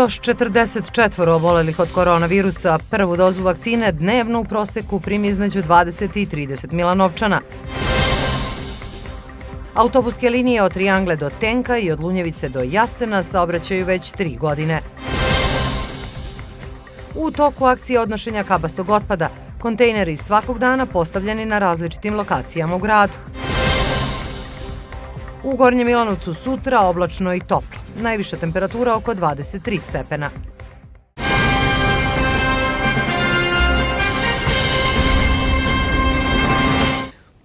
Još 44 obolelih od koronavirusa prvu dozu vakcine dnevno u proseku primi između 20 i 30 milanovčana. Autobuske linije od Triangle do Tenka i od Lunjevice do Jasena saobraćaju već tri godine. U toku akcije odnošenja kabastog otpada, kontejneri svakog dana postavljeni na različitim lokacijama u gradu. U Gornjem Milanovcu sutra oblačno i toplo. Najviša temperatura oko 23 stepena.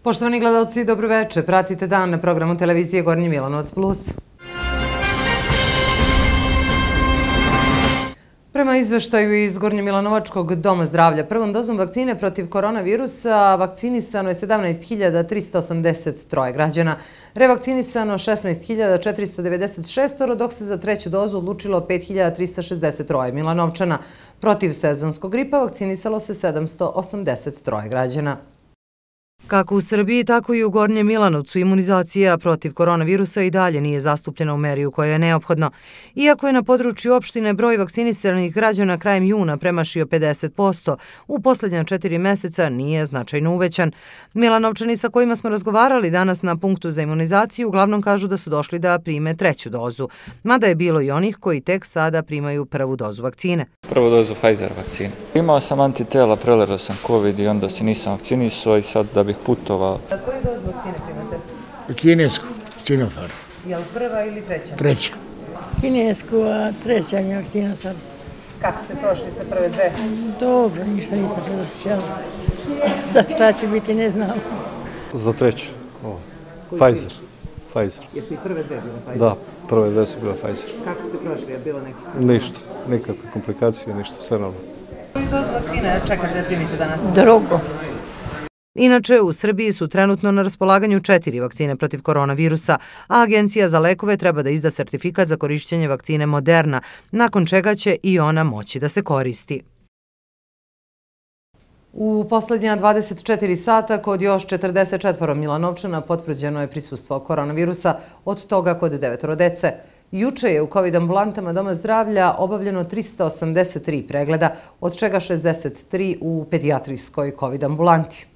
Poštovani gledalci, dobro večer. Pratite dan na programu televizije Gornji Milanovac Plus. Prema izveštaju iz Gornje Milanovačkog doma zdravlja, prvom dozom vakcine protiv koronavirusa vakcinisano je 17.383 građana, revakcinisano 16.496, dok se za treću dozu odlučilo 5.363 milanovčana. Protiv sezonskog gripa vakcinisalo se 783 građana. Kako u Srbiji, tako i u Gornjem Milanovcu imunizacija protiv koronavirusa i dalje nije zastupljena u meri u kojoj je neophodno. Iako je na području opštine broj vakcinisanih građana krajem juna premašio 50%, u posljednja četiri meseca nije značajno uvećan. Milanovčani sa kojima smo razgovarali danas na punktu za imunizaciju uglavnom kažu da su došli da prime treću dozu. Mada je bilo i onih koji tek sada primaju prvu dozu vakcine. Prvu dozu Pfizer vakcine. Imao sam antitela, prelerao sam COVID i onda se nisam vakcinisao i sad da bih putovao. Koje dozu vakcine primate? Kinesku, Sinopharm. Je li prva ili treća? Treća. Kinesku, a treća mi vakcina sad. Kako ste prošli sa prve dve? Dobro, ništa nisam predosjećala. Za šta će biti, ne znam. Za treću. Pfizer. Pfizer. Jesu i prve dve bile Pfizer? Da, prve dve su bile Pfizer. Kako ste prošli? Je bilo neki? Ništa. Nikakve komplikacije, ništa. Sve normalno. Koju dozu vakcine čekate da primite danas? Drugo. Inače, u Srbiji su trenutno na raspolaganju četiri vakcine protiv koronavirusa, a Agencija za lekove treba da izda sertifikat za korišćenje vakcine Moderna, nakon čega će i ona moći da se koristi. U poslednja 24 sata kod još 44 Milanovčana potvrđeno je prisustvo koronavirusa, od toga kod devetoro dece. Juče je u COVID ambulantama Doma zdravlja obavljeno 383 pregleda, od čega 63 u pediatrijskoj COVID ambulanti.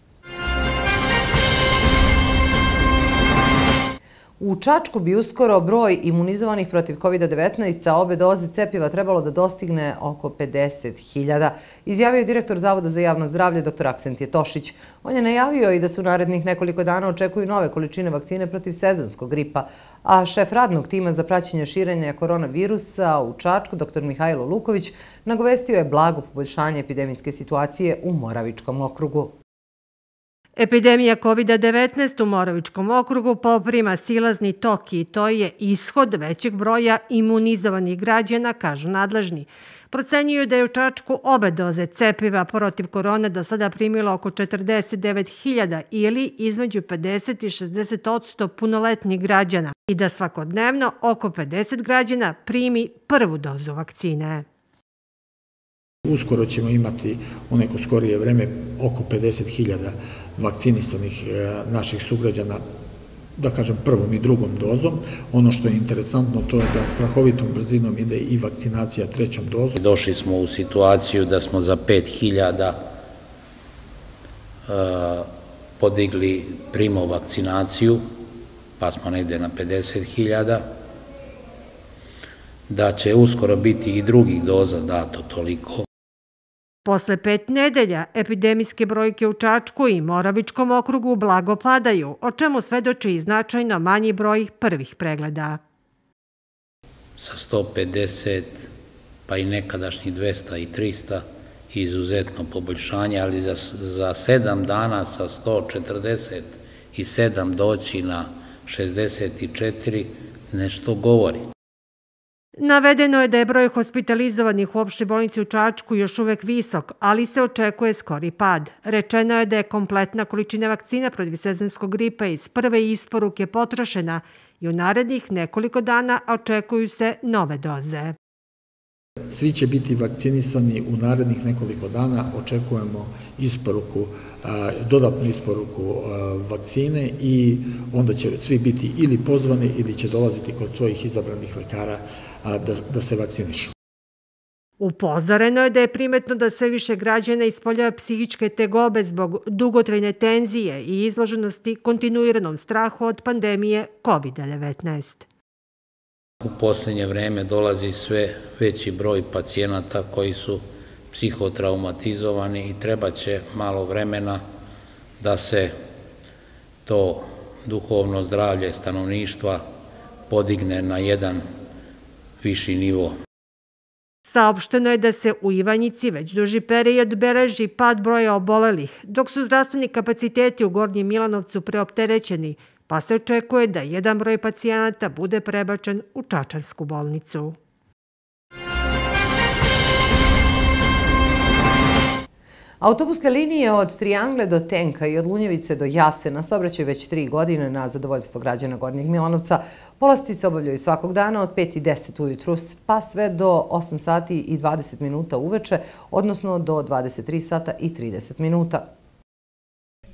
U Čačku bi uskoro broj imunizovanih protiv COVID-19 sa obe doze cepiva trebalo da dostigne oko 50.000, izjavio direktor Zavoda za javno zdravlje dr. Aksentije Tošić. On je najavio i da se u narednih nekoliko dana očekuju nove količine vakcine protiv sezonskog gripa, a šef radnog tima za praćenje širenja koronavirusa u Čačku, dr. Mihajlo Luković, nagovestio je blago poboljšanje epidemijske situacije u Moravičkom okrugu. Epidemija COVID-19 u Morovičkom okrugu poprima silazni tok i to je ishod većeg broja imunizovanih građana, kažu nadležni. Procenjuju da je u Čačku obe doze cepiva protiv korone do sada primilo oko 49.000 ili između 50 i 60 odsto punoletnih građana i da svakodnevno oko 50 građana primi prvu dozu vakcine. Uskoro ćemo imati u neko skorije vreme oko 50.000 vakcinisanih e, naših sugrađana da kažem prvom i drugom dozom. Ono što je interesantno to je da strahovitom brzinom ide i vakcinacija trećom dozom. Došli smo u situaciju da smo za 5000 uh, e, podigli primo vakcinaciju, pa smo negde na 50.000, da će uskoro biti i drugih doza dato toliko. Posle pet nedelja epidemijske brojke u Čačku i Moravičkom okrugu blago padaju, o čemu svedoči i značajno manji broj prvih pregleda. Sa 150 pa i nekadašnjih 200 i 300 izuzetno poboljšanje, ali za, za 7 dana sa 147 doći na 64 nešto govori. Navedeno je da je broj hospitalizovanih u opštoj bolnici u Čačku još uvek visok, ali se očekuje skori pad. Rečeno je da je kompletna količina vakcina protiv sezonskog gripa iz prve isporuke potrošena i u narednih nekoliko dana očekuju se nove doze. Svi će biti vakcinisani u narednih nekoliko dana, očekujemo isporuku, dodatnu isporuku vakcine i onda će svi biti ili pozvani ili će dolaziti kod svojih izabranih lekara da, da se vakcinišu. Upozoreno je da je primetno da sve više građana ispoljava psihičke tegobe zbog dugotrajne tenzije i izloženosti kontinuiranom strahu od pandemije COVID-19. U posljednje vreme dolazi sve veći broj pacijenata koji su psihotraumatizovani i treba će malo vremena da se to duhovno zdravlje stanovništva podigne na jedan viši nivo. Saopšteno je da se u Ivanjici već duži period beleži pad broja obolelih, dok su zdravstveni kapaciteti u Gornjem Milanovcu preopterećeni, pa se očekuje da jedan broj pacijenata bude prebačen u Čačansku bolnicu. Autobuske linije od Triangle do Tenka i od Lunjevice do Jasena saobraćaju već tri godine na zadovoljstvo građana Gornjeg Milanovca. Polasci se obavljaju svakog dana od 5 i 10 ujutru pa sve do 8 sati i 20 minuta uveče, odnosno do 23 sata i 30 minuta.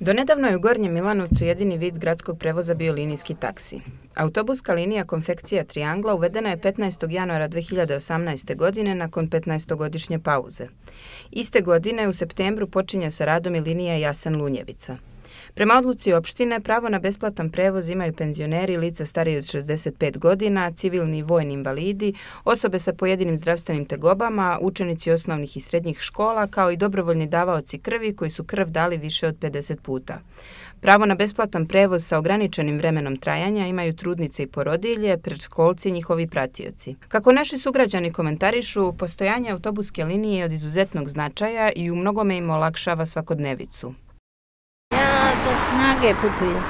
Donedavno je u Gornjem Milanovcu jedini vid gradskog prevoza bio linijski taksi. Autobuska linija konfekcija Triangla uvedena je 15. januara 2018. godine nakon 15-godišnje pauze. Iste godine u septembru počinje sa radom i linija Jasen-Lunjevica. Prema odluci opštine, pravo na besplatan prevoz imaju penzioneri, lica starije od 65 godina, civilni i vojni invalidi, osobe sa pojedinim zdravstvenim tegobama, učenici osnovnih i srednjih škola, kao i dobrovoljni davaoci krvi koji su krv dali više od 50 puta. Pravo na besplatan prevoz sa ograničenim vremenom trajanja imaju trudnice i porodilje, predškolci i njihovi pratioci. Kako naši sugrađani komentarišu, postojanje autobuske linije je od izuzetnog značaja i u mnogome im olakšava svakodnevicu snage putujem.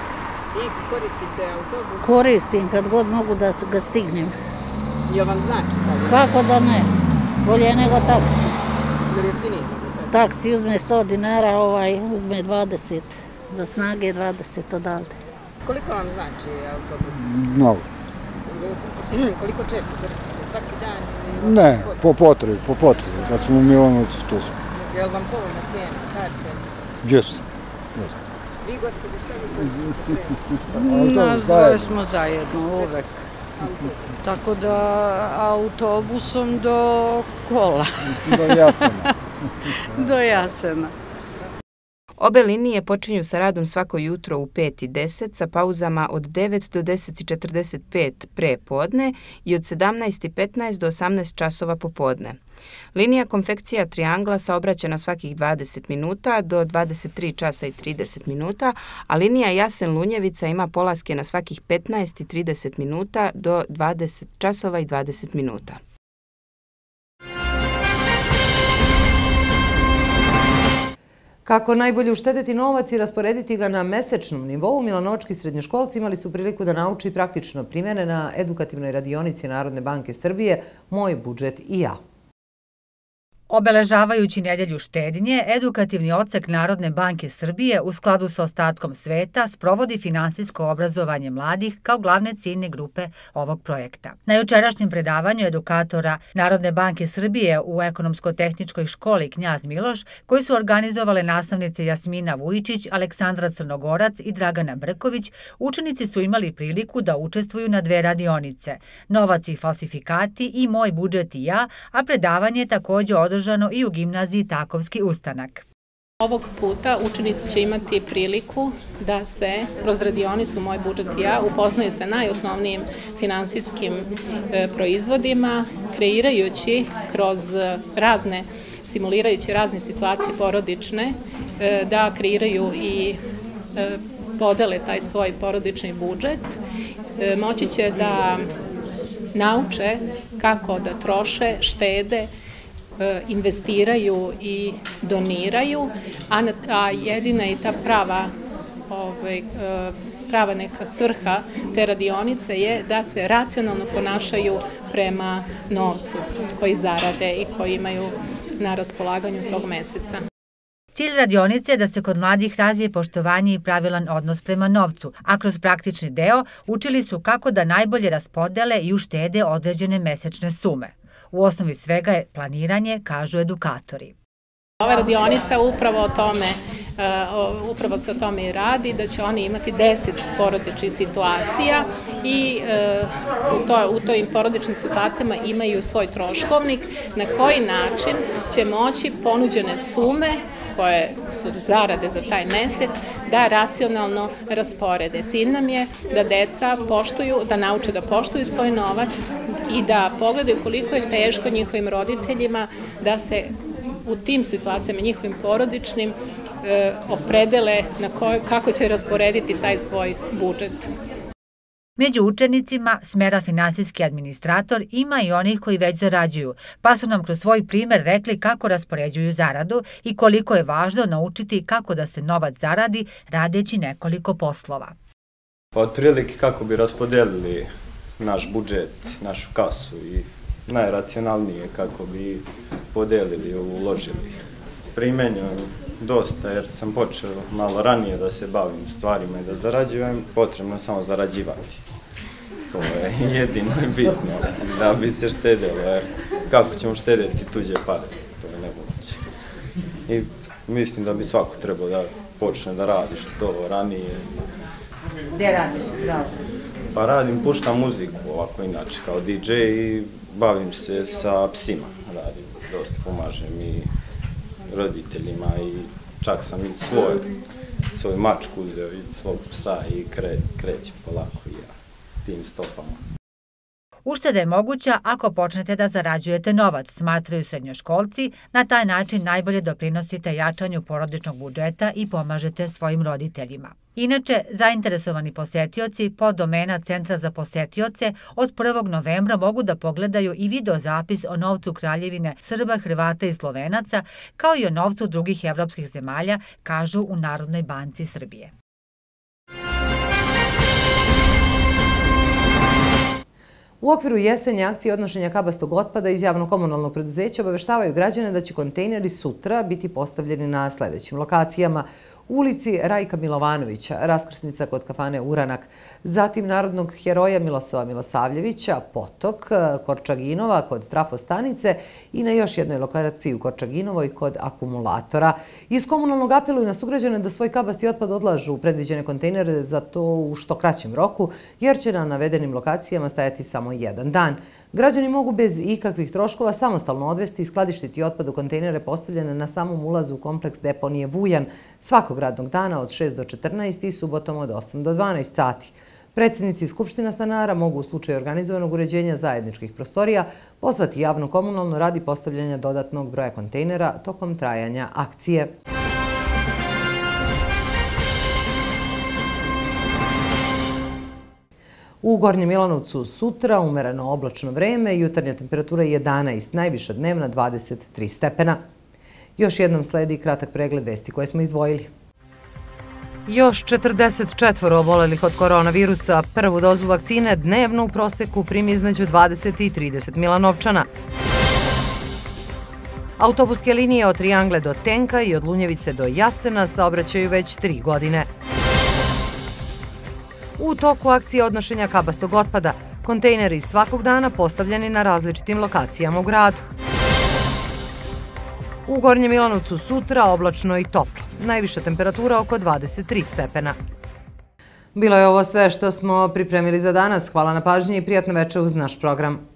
I koristite autobus? Koristim kad god mogu da ga stignem. Je vam znači? Kako da ne? Bolje nego taksi. Je li jeftinije? Taksi uzme 100 dinara, ovaj uzme 20. Do snage 20 odavde. Koliko vam znači autobus? Mnogo. Koliko često koristite? Svaki dan? Ne, po potrebi, po potrebi. Kad smo u Milanovcu, tu smo. Je li vam povoljna cijena, karte? Jeste. Jeste. Vi, gospode, šta vi Nas dvoje smo zajedno, uvek. Tako da autobusom do kola. Do jasena. do jasena. Obe linije počinju sa radom svako jutro u 5.10 sa pauzama od 9 do 10.45 pre podne i od 17.15 do 18 časova popodne. Linija konfekcija triangla saobraća na svakih 20 minuta do 23 časa i 30 minuta, a linija Jasen Lunjevica ima polaske na svakih 15 i 30 minuta do 20 časova i 20 minuta. Kako najbolje uštedeti novac i rasporediti ga na mesečnom nivou, Milanočki srednjoškolci imali su priliku da nauči praktično primjene na edukativnoj radionici Narodne banke Srbije Moj budžet i ja. Obeležavajući nedjelju štednje, edukativni odsek Narodne banke Srbije u skladu sa ostatkom sveta sprovodi finansijsko obrazovanje mladih kao glavne ciljne grupe ovog projekta. Na jučerašnjem predavanju edukatora Narodne banke Srbije u ekonomsko-tehničkoj školi Knjaz Miloš, koji su organizovale nastavnice Jasmina Vujičić, Aleksandra Crnogorac i Dragana Brković, učenici su imali priliku da učestvuju na dve radionice, Novac i falsifikati i Moj budžet i ja, a predavanje je također održano održano i u gimnaziji Takovski ustanak. Ovog puta učenici će imati priliku da se kroz radionicu Moj budžet i ja upoznaju sa najosnovnijim finansijskim e, proizvodima, kreirajući kroz e, razne, simulirajući razne situacije porodične, e, da kreiraju i podele taj svoj porodični budžet. Moći će da nauče kako da troše, štede, E, investiraju i doniraju, a a jedina i ta prava ovaj, e, prava neka svrha te radionice je da se racionalno ponašaju prema novcu koji zarade i koji imaju na raspolaganju tog meseca. Cilj radionice je da se kod mladih razvije poštovanje i pravilan odnos prema novcu, a kroz praktični deo učili su kako da najbolje raspodele i uštede određene mesečne sume. U osnovi svega je planiranje, kažu edukatori. Ova radionica upravo o tome eh, upravo se o tome i radi, da će oni imati deset porodičnih situacija i eh, u, to, u tojim porodičnim situacijama imaju svoj troškovnik na koji način će moći ponuđene sume koje su zarade za taj mesec, da racionalno rasporede. Cilj nam je da deca poštuju, da nauče da poštuju svoj novac i da pogledaju koliko je teško njihovim roditeljima da se u tim situacijama njihovim porodičnim e, opredele na kako će rasporediti taj svoj budžet. Među učenicima smera finansijski administrator ima i onih koji već zarađuju, pa su nam kroz svoj primer rekli kako raspoređuju zaradu i koliko je važno naučiti kako da se novac zaradi radeći nekoliko poslova. Pa od prilike kako bi raspodelili naš budžet, našu kasu i najracionalnije kako bi podelili, uložili. Primenjujem dosta jer sam počeo malo ranije da se bavim stvarima i da zarađujem, potrebno samo zarađivati. To je jedino i bitno da bi se štedilo, jer kako ćemo štediti tuđe pare, to je nemoguće. I mislim da bi svako trebao da počne da radi što ranije. Gde radiš? Bravo. Pa radim, puštam muziku ovako inače kao DJ i bavim se sa psima, radim, dosta pomažem i roditeljima i čak sam i svoj, svoj mačku uzeo i svog psa i kre, krećem polako i ja tim stopama. Ušteda je moguća ako počnete da zarađujete novac, smatraju srednjoškolci, na taj način najbolje doprinosite jačanju porodičnog budžeta i pomažete svojim roditeljima. Inače, zainteresovani posetioci pod domena Centra za posetioce od 1. novembra mogu da pogledaju i videozapis o novcu Kraljevine Srba, Hrvata i Slovenaca, kao i o novcu drugih evropskih zemalja, kažu u Narodnoj banci Srbije. U okviru jesenje akcije odnošenja kabastog otpada iz javno-komunalnog preduzeća obaveštavaju građane da će kontejneri sutra biti postavljeni na sljedećim lokacijama u ulici Rajka Milovanovića, raskrsnica kod kafane Uranak, zatim narodnog heroja Milosava Milosavljevića, Potok, e, Korčaginova kod trafostanice i na još jednoj lokaciji u Korčaginovoj kod akumulatora. Iz komunalnog apeluju na sugrađane da svoj kabasti otpad odlažu u predviđene kontejnere za to u što kraćem roku, jer će na navedenim lokacijama stajati samo jedan dan. Građani mogu bez ikakvih troškova samostalno odvesti i skladištiti otpad u kontejnere postavljene na samom ulazu u kompleks deponije Vujan svakog radnog dana od 6 do 14 i subotom od 8 do 12 sati. Predsjednici Skupština stanara mogu u slučaju organizovanog uređenja zajedničkih prostorija pozvati javno komunalno radi postavljanja dodatnog broja kontejnera tokom trajanja akcije. U Gornjem Milanovcu sutra umereno oblačno vreme, jutarnja temperatura je 11, najviša dnevna 23 stepena. Još jednom sledi kratak pregled vesti koje smo izdvojili. Još 44 obolelih od koronavirusa. Prvu dozu vakcine dnevno u proseku primi između 20 i 30 milanovčana. Autobuske linije od Triangle do Tenka i od Lunjevice do Jasena saobraćaju već tri godine. U toku akcije odnošenja kabastog otpada, kontejneri svakog dana postavljeni na različitim lokacijama u gradu. U Gornjem Milanovcu sutra oblačno i toplo. Najviša temperatura oko 23 stepena. Bilo je ovo sve što smo pripremili za danas. Hvala na pažnji i prijatno večer uz naš program.